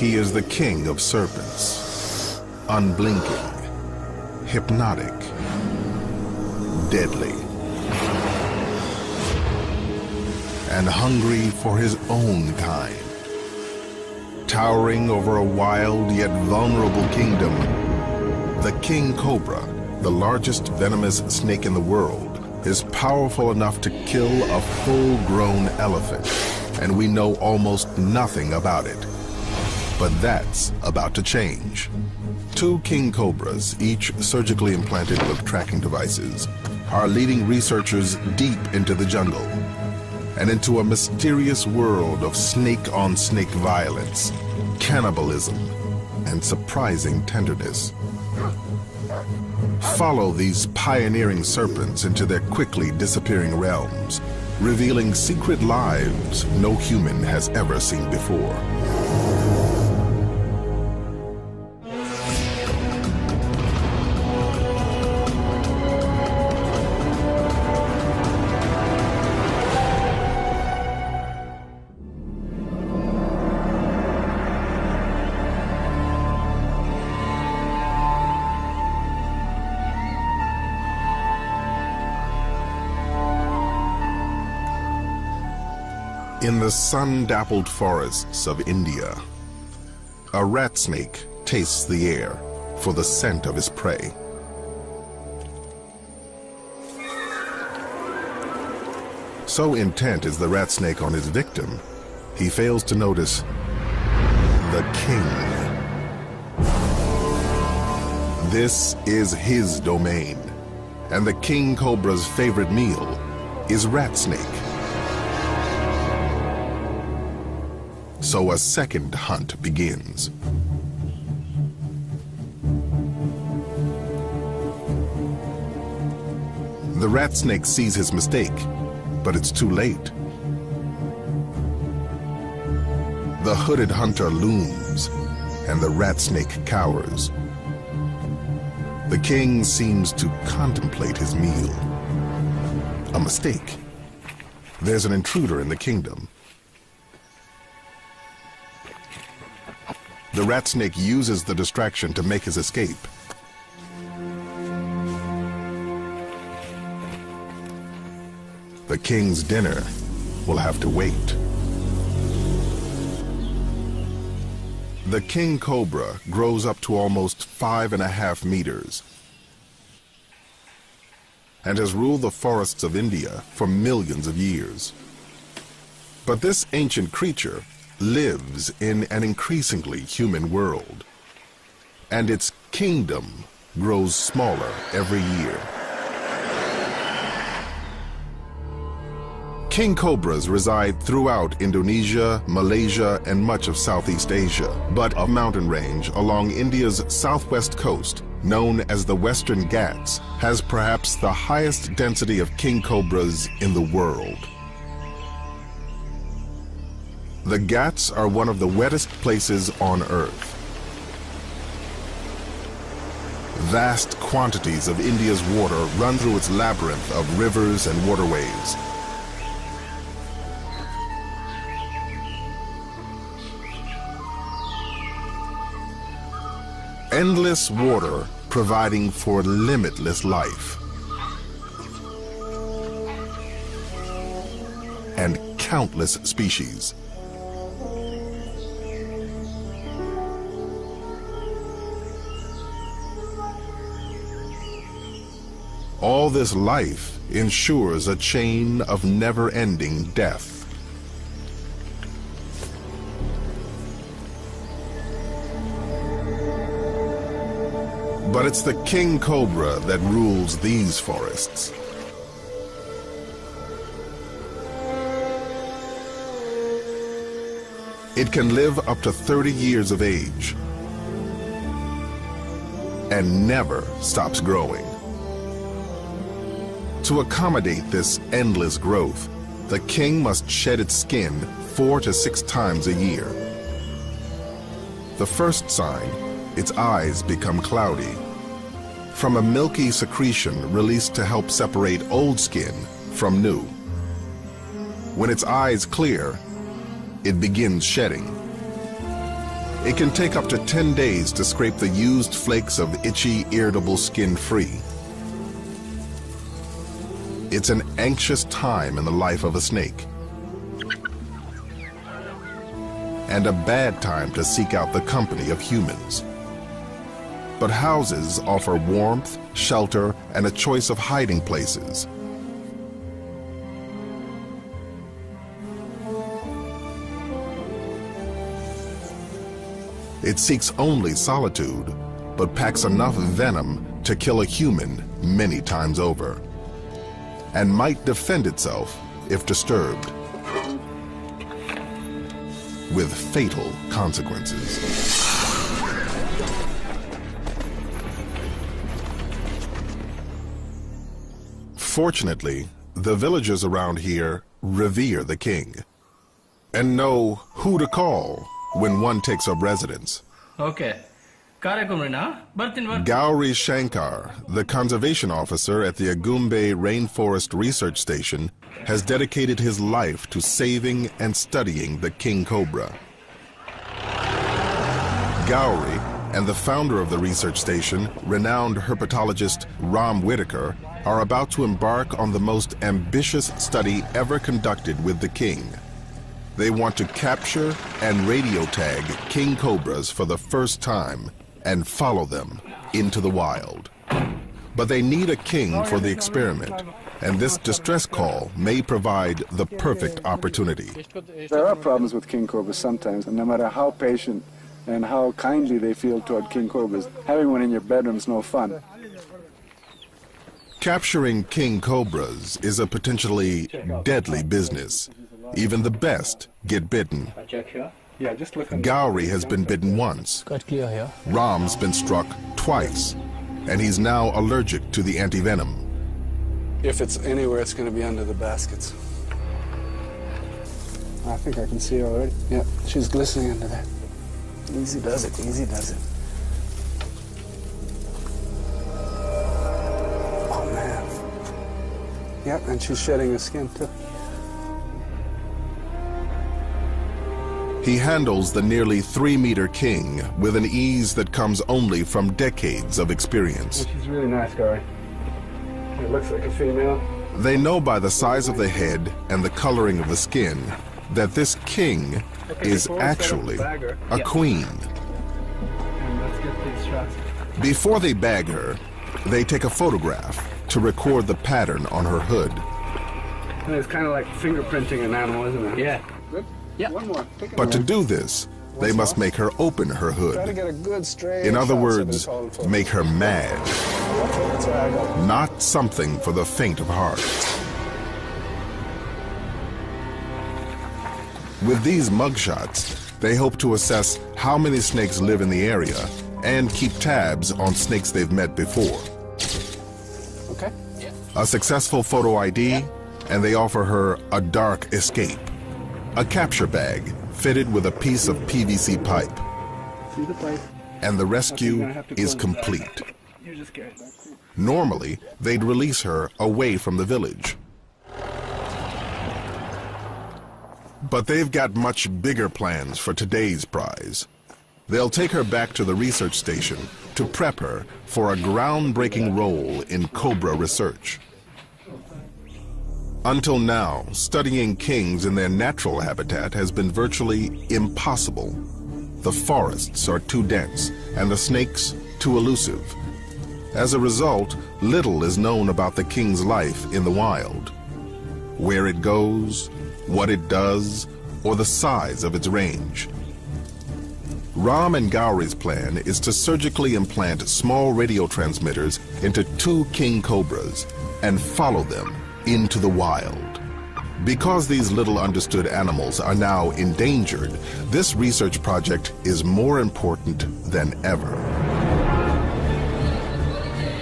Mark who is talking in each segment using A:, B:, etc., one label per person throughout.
A: He is the king of serpents, unblinking, hypnotic, deadly, and hungry for his own kind. Towering over a wild yet vulnerable kingdom, the king cobra, the largest venomous snake in the world, is powerful enough to kill a full-grown elephant, and we know almost nothing about it. But that's about to change. Two king cobras, each surgically implanted with tracking devices, are leading researchers deep into the jungle and into a mysterious world of snake-on-snake -snake violence, cannibalism, and surprising tenderness. Follow these pioneering serpents into their quickly disappearing realms, revealing secret lives no human has ever seen before. In the sun-dappled forests of India, a rat snake tastes the air for the scent of his prey. So intent is the rat snake on his victim, he fails to notice the king. This is his domain, and the king cobra's favorite meal is rat snake. So a second hunt begins. The rat snake sees his mistake, but it's too late. The hooded hunter looms, and the rat snake cowers. The king seems to contemplate his meal. A mistake. There's an intruder in the kingdom. The rat snake uses the distraction to make his escape. The king's dinner will have to wait. The king cobra grows up to almost five and a half meters and has ruled the forests of India for millions of years. But this ancient creature lives in an increasingly human world, and its kingdom grows smaller every year. King cobras reside throughout Indonesia, Malaysia, and much of Southeast Asia, but a mountain range along India's southwest coast, known as the Western Ghats, has perhaps the highest density of king cobras in the world. The Ghats are one of the wettest places on Earth. Vast quantities of India's water run through its labyrinth of rivers and waterways. Endless water providing for limitless life. And countless species. All this life ensures a chain of never-ending death. But it's the king cobra that rules these forests. It can live up to 30 years of age and never stops growing. To accommodate this endless growth, the king must shed its skin four to six times a year. The first sign, its eyes become cloudy. From a milky secretion released to help separate old skin from new. When its eyes clear, it begins shedding. It can take up to 10 days to scrape the used flakes of itchy, irritable skin free. It's an anxious time in the life of a snake. And a bad time to seek out the company of humans. But houses offer warmth, shelter, and a choice of hiding places. It seeks only solitude, but packs enough venom to kill a human many times over, and might defend itself if disturbed, with fatal consequences. Fortunately, the villagers around here revere the king and know who to call when one takes up residence.
B: Okay
A: Gowri Shankar, the conservation officer at the Agumbe Rainforest Research Station, has dedicated his life to saving and studying the king cobra. Gowri and the founder of the research station, renowned herpetologist Ram Whitaker, are about to embark on the most ambitious study ever conducted with the king. They want to capture and radio tag king cobras for the first time and follow them into the wild. But they need a king for the experiment, and this distress call may provide the perfect opportunity.
C: There are problems with king cobras sometimes, and no matter how patient and how kindly they feel toward king cobras, having one in your bedroom is no fun.
A: Capturing king cobras is a potentially deadly business. Even the best get bitten.
C: Yeah, just look.
A: Gowri has been bitten once.
B: Quite clear here.
A: Ram's been struck twice, and he's now allergic to the antivenom.
C: If it's anywhere, it's going to be under the baskets. I think I can see her already. Yeah, she's glistening under there. Easy does it, easy does it. Oh, man. Yep, yeah, and she's shedding her skin, too.
A: He handles the nearly three meter king with an ease that comes only from decades of experience.
C: She's really nice, Gary. It looks like a female.
A: They know by the size of the head and the coloring of the skin that this king is actually a queen.
C: And let's get these shots.
A: Before they bag her, they take a photograph to record the pattern on her hood.
C: And it's kind of like fingerprinting an animal, isn't it?
B: Yeah.
C: Good?
B: Yeah.
C: One more. Take
A: But to do this, they must make her open her hood.
C: get a good
A: In other words,
C: this whole photo.
A: make her mad.
C: That's it, that's where I go.
A: Not something for the faint of heart. With these mugshots, they hope to assess how many snakes live in the area and keep tabs on snakes they've met before.
C: Okay?
A: A successful photo ID, and they offer her a dark escape. A capture bag fitted with a piece of PVC pipe,
C: the
A: and the rescue is complete. Normally, they'd release her away from the village. But they've got much bigger plans for today's prize. They'll take her back to the research station to prep her for a groundbreaking role in Cobra research. Until now, studying kings in their natural habitat has been virtually impossible. The forests are too dense and the snakes too elusive. As a result, little is known about the king's life in the wild. Where it goes, what it does, or the size of its range. Ram and Gowri's plan is to surgically implant small radio transmitters into two king cobras and follow them into the wild. Because these little understood animals are now endangered, this research project is more important than ever.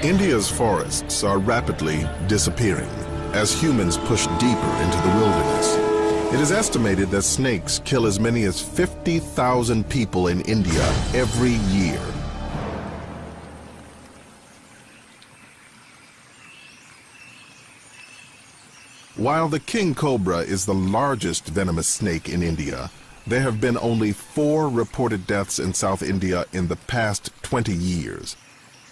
A: India's forests are rapidly disappearing as humans push deeper into the wilderness. It is estimated that snakes kill as many as 50,000 people in India every year. While the king cobra is the largest venomous snake in India, there have been only four reported deaths in South India in the past 20 years.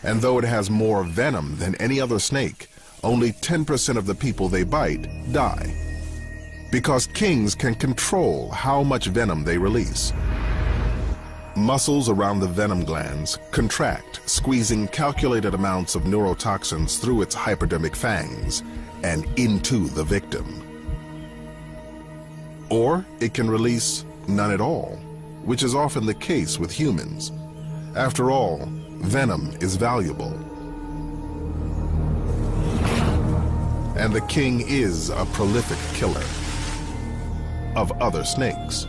A: And though it has more venom than any other snake, only 10% of the people they bite die. Because kings can control how much venom they release. Muscles around the venom glands contract, squeezing calculated amounts of neurotoxins through its hypodermic fangs and into the victim. Or it can release none at all, which is often the case with humans. After all, venom is valuable. And the king is a prolific killer of other snakes.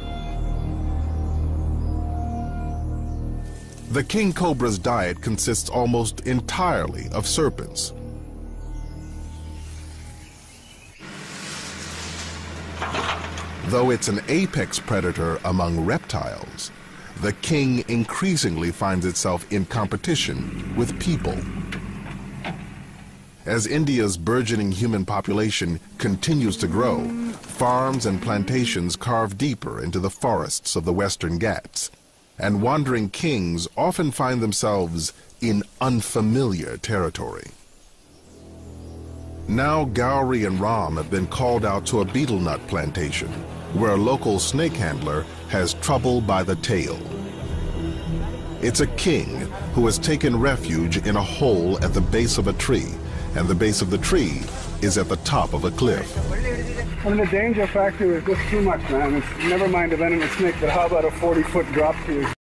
A: The king cobra's diet consists almost entirely of serpents. Though it's an apex predator among reptiles, the king increasingly finds itself in competition with people. As India's burgeoning human population continues to grow, farms and plantations carve deeper into the forests of the Western Ghats, and wandering kings often find themselves in unfamiliar territory. Now Gowri and Ram have been called out to a betel nut plantation where a local snake handler has trouble by the tail. It's a king who has taken refuge in a hole at the base of a tree, and the base of the tree is at the top of a cliff.
C: I mean, the danger factor is just too much, man. It's never mind a venomous snake, but how about a 40-foot drop to you?